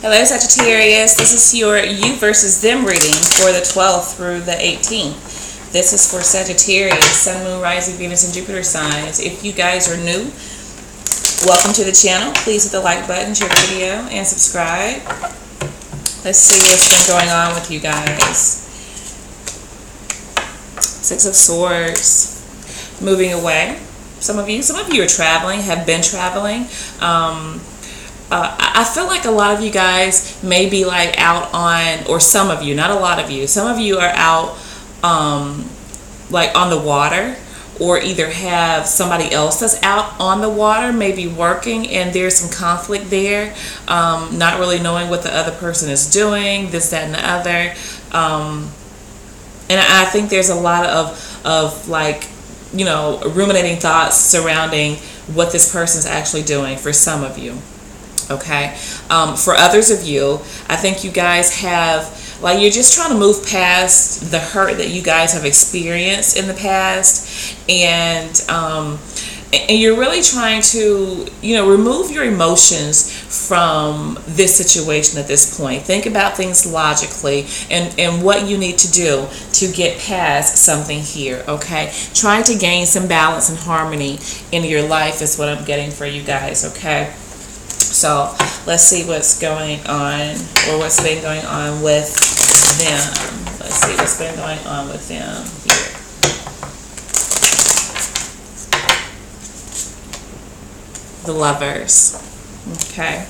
Hello, Sagittarius. This is your you versus them reading for the 12th through the 18th. This is for Sagittarius, Sun, Moon, Rising, Venus, and Jupiter signs. If you guys are new, welcome to the channel. Please hit the like button, share the video, and subscribe. Let's see what's been going on with you guys. Six of Swords, moving away. Some of you, some of you are traveling, have been traveling. Um, uh, I feel like a lot of you guys may be like out on, or some of you, not a lot of you, some of you are out um, like on the water or either have somebody else that's out on the water, maybe working, and there's some conflict there, um, not really knowing what the other person is doing, this, that, and the other. Um, and I think there's a lot of, of like, you know, ruminating thoughts surrounding what this person's actually doing for some of you okay? Um, for others of you i think you guys have like you're just trying to move past the hurt that you guys have experienced in the past. And um, and you're really trying to you know remove your emotions from this situation at this point. Think about things logically and and what you need to do to get past something here okay? Trying to gain some balance and harmony in your life is what i'm getting for you guys okay so let's see what's going on or what's been going on with them. Let's see what's been going on with them here. The lovers. Okay.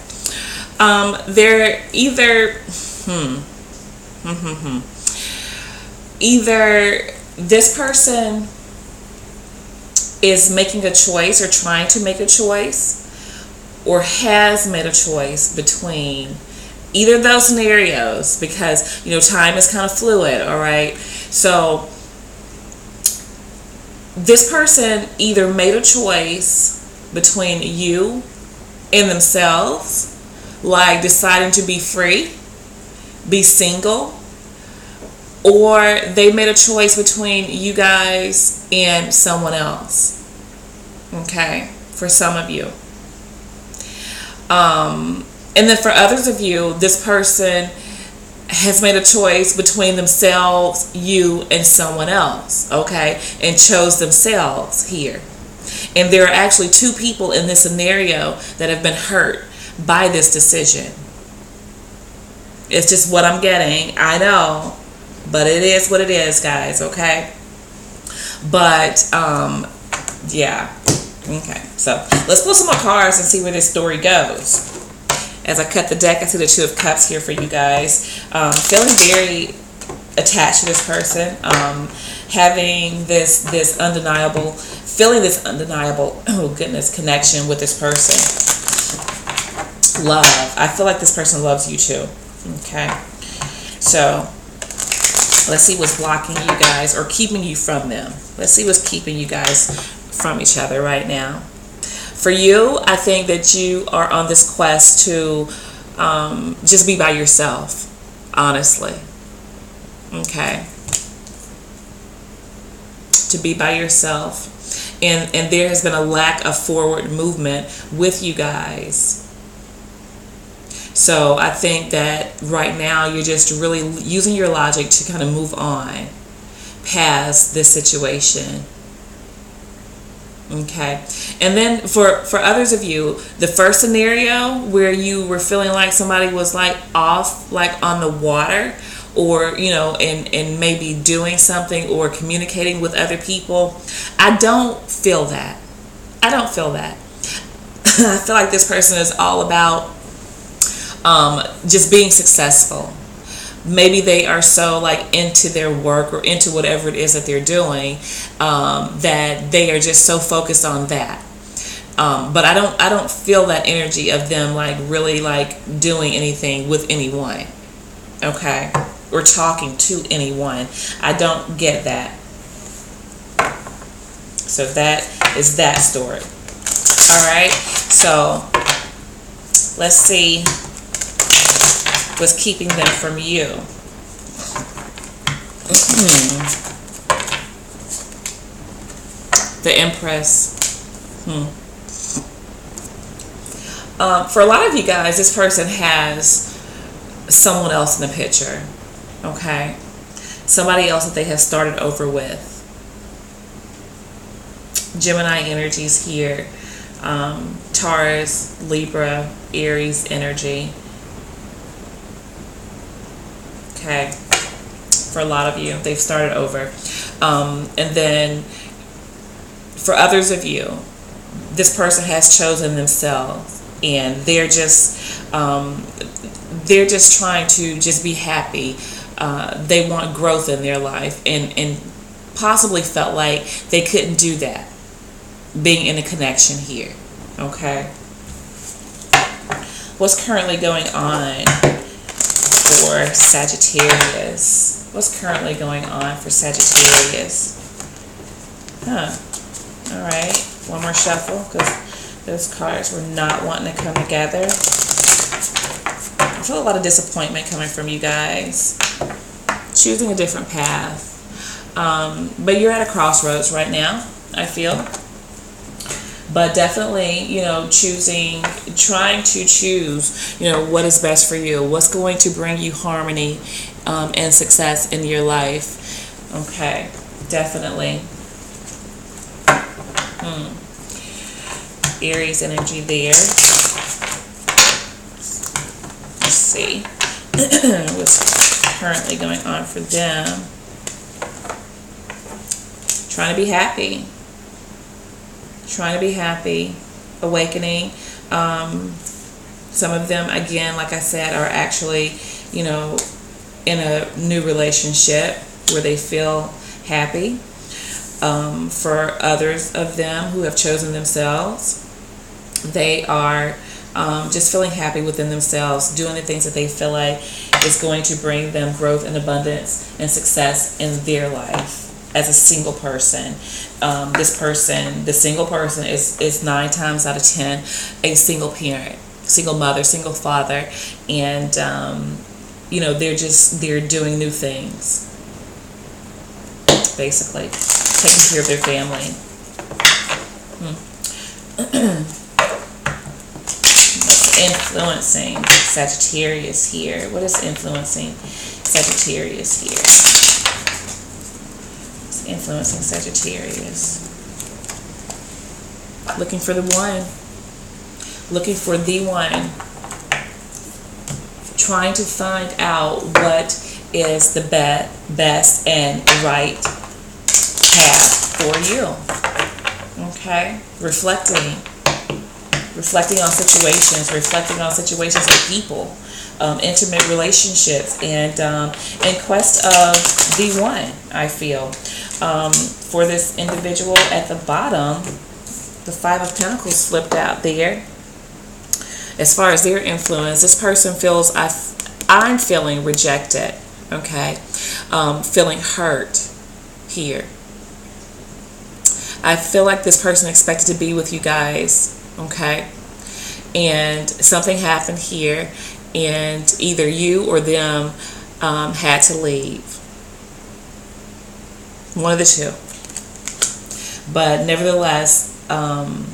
Um, they're either hmm, hmm, hmm, hmm. Either this person is making a choice or trying to make a choice or has made a choice between either of those scenarios because you know time is kind of fluid all right? So this person either made a choice between you and themselves like deciding to be free be single or they made a choice between you guys and someone else okay for some of you um, and then for others of you, this person has made a choice between themselves, you, and someone else, okay, and chose themselves here. And there are actually two people in this scenario that have been hurt by this decision. It's just what I'm getting. I know, but it is what it is, guys, okay? But, um, yeah. Okay, so let's pull some more cards and see where this story goes. As I cut the deck, I see the Two of Cups here for you guys. Um, feeling very attached to this person. Um, having this this undeniable, feeling this undeniable, oh goodness, connection with this person. Love. I feel like this person loves you too. Okay. So let's see what's blocking you guys or keeping you from them. Let's see what's keeping you guys from each other right now. For you, I think that you are on this quest to um, just be by yourself, honestly. Okay. To be by yourself. And, and there has been a lack of forward movement with you guys. So I think that right now you're just really using your logic to kind of move on past this situation Okay. And then for for others of you, the first scenario where you were feeling like somebody was like off like on the water or you know and and maybe doing something or communicating with other people, I don't feel that. I don't feel that. I feel like this person is all about um, just being successful maybe they are so like into their work or into whatever it is that they're doing um, that they are just so focused on that. Um, but i don't i don't feel that energy of them like really like doing anything with anyone okay? Or talking to anyone. I don't get that. So that is that story. All right? So let's see was keeping them from you. Hmm. The Empress. Hmm. Um, for a lot of you guys, this person has someone else in the picture. Okay? Somebody else that they have started over with. Gemini energies here. Um, Taurus, Libra, Aries energy. Okay. For a lot of you, they've started over. Um, and then for others of you, this person has chosen themselves and they're just um, they're just trying to just be happy uh, they want growth in their life and and possibly felt like they couldn't do that being in a connection here okay what's currently going on for Sagittarius. What's currently going on for Sagittarius? Huh. All right. One more shuffle because those cards were not wanting to come together. I feel a lot of disappointment coming from you guys. Choosing a different path. Um, but you're at a crossroads right now I feel but definitely you know choosing trying to choose you know what is best for you what's going to bring you harmony um, and success in your life. Okay definitely. Hmm. Aries energy there. Let's see. What's currently going on for them? Trying to be happy trying to be happy, awakening. Um, some of them, again, like I said, are actually, you know, in a new relationship where they feel happy. Um, for others of them who have chosen themselves, they are um, just feeling happy within themselves, doing the things that they feel like is going to bring them growth and abundance and success in their life as a single person. Um, this person, the single person, is, is nine times out of ten a single parent, single mother, single father, and um, you know they're just they're doing new things, basically taking care of their family. Hmm. influencing Sagittarius here? What is influencing Sagittarius here? Influencing Sagittarius. Looking for the one. Looking for the one. Trying to find out what is the be- best and right path for you. Okay? Reflecting. Reflecting on situations, reflecting on situations with people, um, intimate relationships, and um, in quest of the one, I feel um, for this individual at the bottom, the Five of Pentacles slipped out there. As far as their influence, this person feels I, I'm feeling rejected. Okay, um, feeling hurt here. I feel like this person expected to be with you guys. Okay, and something happened here, and either you or them um, had to leave one of the two. But nevertheless, um,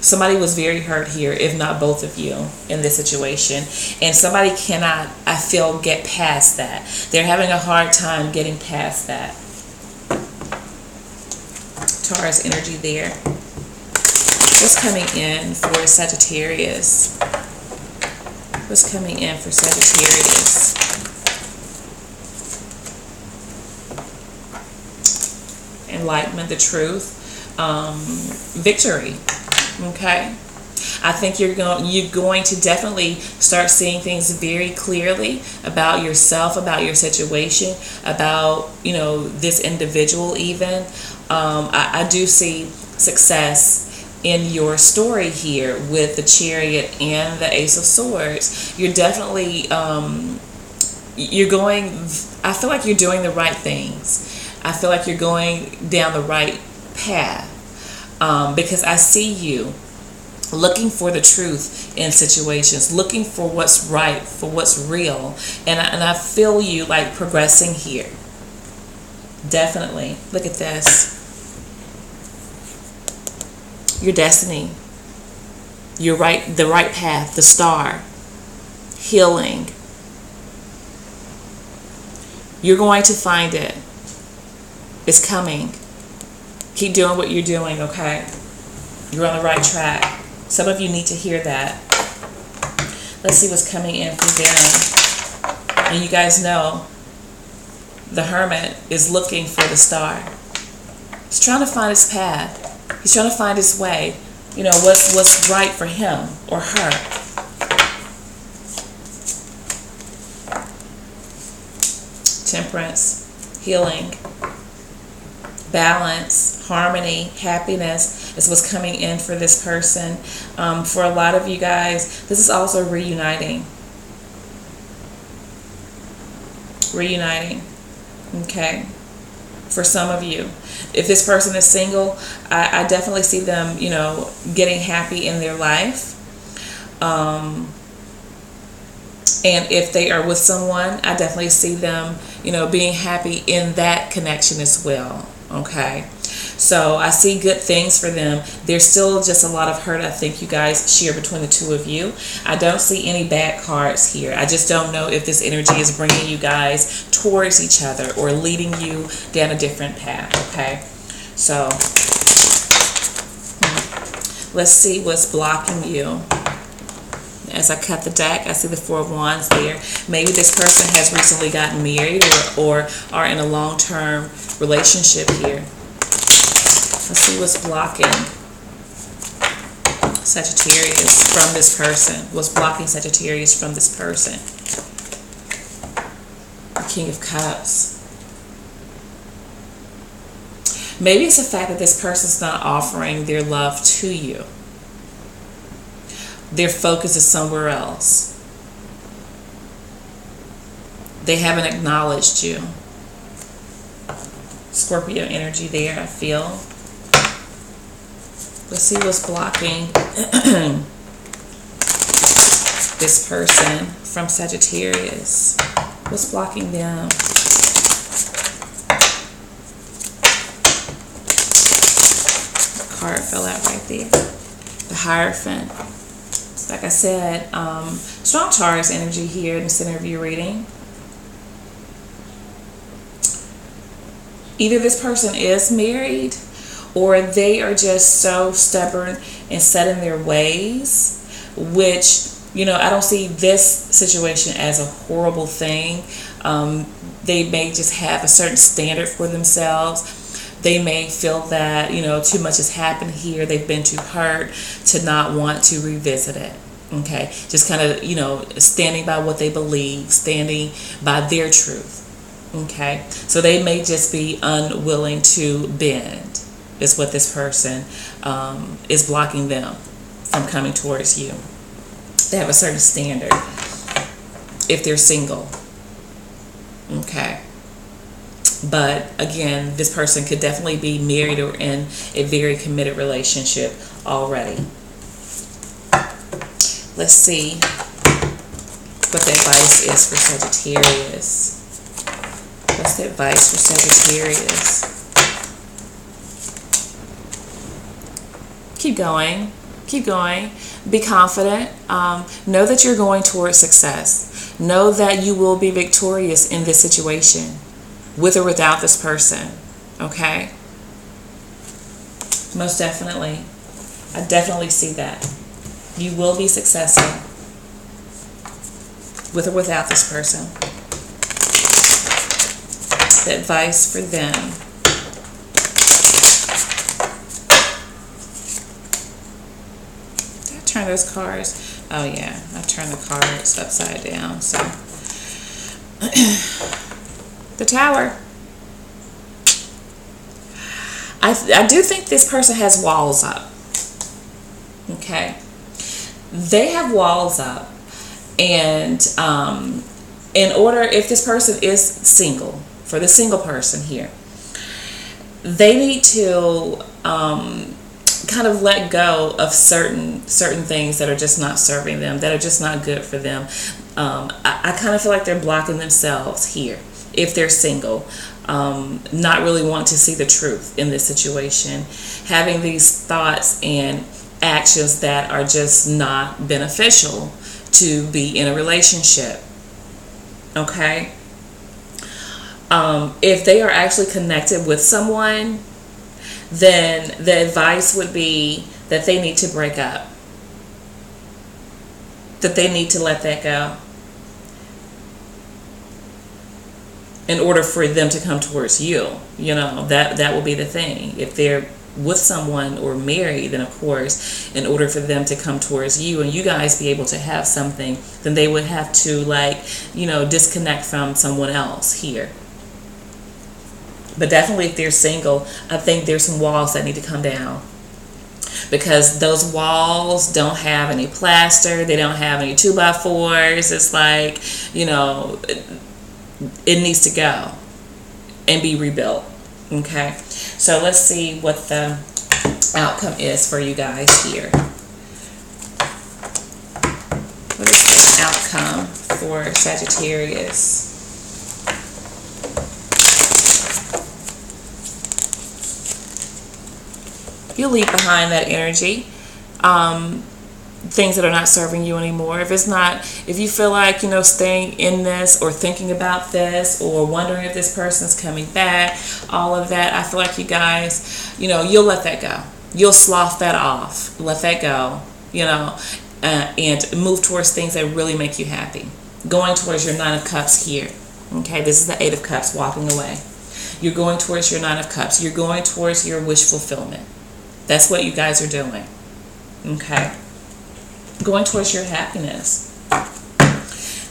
somebody was very hurt here, if not both of you, in this situation. And somebody cannot, I feel, get past that. They're having a hard time getting past that. Taurus energy there. What's coming in for Sagittarius? What's coming in for Sagittarius? Enlightenment, the truth, um, victory. Okay. I think you're going you're going to definitely start seeing things very clearly about yourself, about your situation, about you know this individual. Even um, I, I do see success in your story here with the Chariot and the Ace of Swords. You're definitely um, you're going. I feel like you're doing the right things. I feel like you're going down the right path um, because I see you looking for the truth in situations, looking for what's right, for what's real. And I, and I feel you like progressing here. Definitely. Look at this. Your destiny. Your right the right path, the star. healing. You're going to find it. It's coming. Keep doing what you're doing, okay? You're on the right track. Some of you need to hear that. Let's see what's coming in for them. And you guys know the hermit is looking for the star. He's trying to find his path. He's trying to find his way. You know, what's what's right for him or her. Temperance, healing, balance, harmony, happiness is what's coming in for this person. Um, for a lot of you guys, this is also reuniting. Reuniting. Okay. For some of you, if this person is single, I, I definitely see them, you know, getting happy in their life. Um, and if they are with someone, I definitely see them, you know, being happy in that connection as well. Okay. So I see good things for them. There's still just a lot of hurt I think you guys share between the two of you. I don't see any bad cards here. I just don't know if this energy is bringing you guys towards each other or leading you down a different path. Okay. So let's see what's blocking you as I cut the deck, I see the Four of Wands there. Maybe this person has recently gotten married or, or are in a long-term relationship here. Let's see what's blocking Sagittarius from this person. What's blocking Sagittarius from this person? The King of Cups. Maybe it's the fact that this person's not offering their love to you their focus is somewhere else. They haven't acknowledged you. Scorpio energy there, I feel. Let's see what's blocking this person from Sagittarius. What's blocking them? The card fell out right there. The Hierophant like I said, um, strong Taurus energy here in the center of your reading. Either this person is married or they are just so stubborn and set in their ways, which, you know, I don't see this situation as a horrible thing. Um, they may just have a certain standard for themselves they may feel that you know too much has happened here they've been too hurt to not want to revisit it okay? Just kind of you know standing by what they believe standing by their truth okay? So they may just be unwilling to bend is what this person um, is blocking them from coming towards you. They have a certain standard if they're single okay but again, this person could definitely be married or in a very committed relationship already. Let's see what the advice is for Sagittarius. What's the advice for Sagittarius? Keep going. Keep going. Be confident. Um, know that you're going towards success. Know that you will be victorious in this situation with or without this person. Okay? Most definitely. I definitely see that. You will be successful with or without this person. The advice for them. Did I turn those cards? Oh yeah, I turned the cards upside down. So the tower. I, I do think this person has walls up. Okay. They have walls up. And um, in order, if this person is single, for the single person here, they need to um, kind of let go of certain certain things that are just not serving them, that are just not good for them. Um, I, I kind of feel like they're blocking themselves here if they're single, um, not really want to see the truth in this situation, having these thoughts and actions that are just not beneficial to be in a relationship. Okay? Um, if they are actually connected with someone, then the advice would be that they need to break up, that they need to let that go in order for them to come towards you. You know, that, that will be the thing. If they're with someone or married, then of course, in order for them to come towards you and you guys be able to have something, then they would have to, like, you know, disconnect from someone else here. But definitely, if they're single, I think there's some walls that need to come down because those walls don't have any plaster, they don't have any two by fours. It's like, you know, it needs to go and be rebuilt. Okay, so let's see what the outcome is for you guys here. What is the outcome for Sagittarius? You leave behind that energy. Um, things that are not serving you anymore. If it's not, if you feel like, you know, staying in this or thinking about this or wondering if this person's coming back, all of that, I feel like you guys, you know, you'll let that go. You'll slough that off, let that go, you know, uh, and move towards things that really make you happy. Going towards your Nine of Cups here. Okay, this is the Eight of Cups walking away. You're going towards your Nine of Cups. You're going towards your wish fulfillment. That's what you guys are doing. Okay going towards your happiness.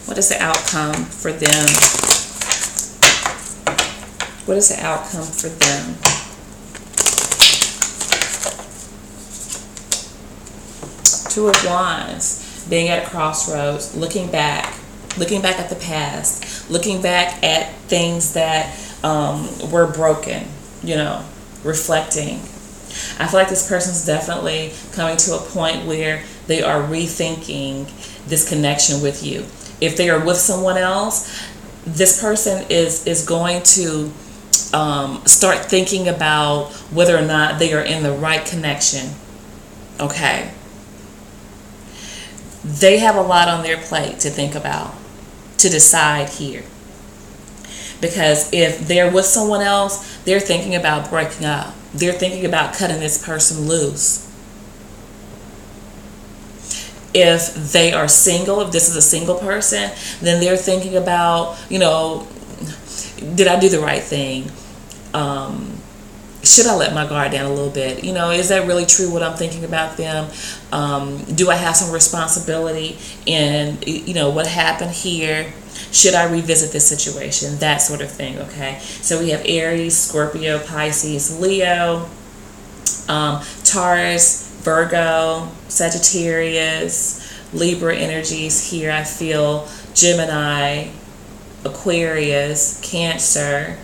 What is the outcome for them? What is the outcome for them? Two of Wands, being at a crossroads, looking back, looking back at the past, looking back at things that um, were broken, you know, reflecting. I feel like this person's definitely coming to a point where they are rethinking this connection with you. If they are with someone else, this person is is going to um, start thinking about whether or not they are in the right connection. Okay. They have a lot on their plate to think about, to decide here. Because if they're with someone else, they're thinking about breaking up. They're thinking about cutting this person loose if they are single, if this is a single person, then they're thinking about, you know, did I do the right thing? Um, should I let my guard down a little bit? You know, is that really true what I'm thinking about them? Um, do I have some responsibility in, you know, what happened here? Should I revisit this situation? That sort of thing, okay? So we have Aries, Scorpio, Pisces, Leo, um, Taurus, Virgo, Sagittarius, Libra energies here. I feel Gemini, Aquarius, Cancer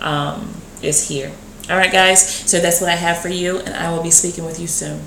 um, is here. All right, guys. So that's what I have for you, and I will be speaking with you soon.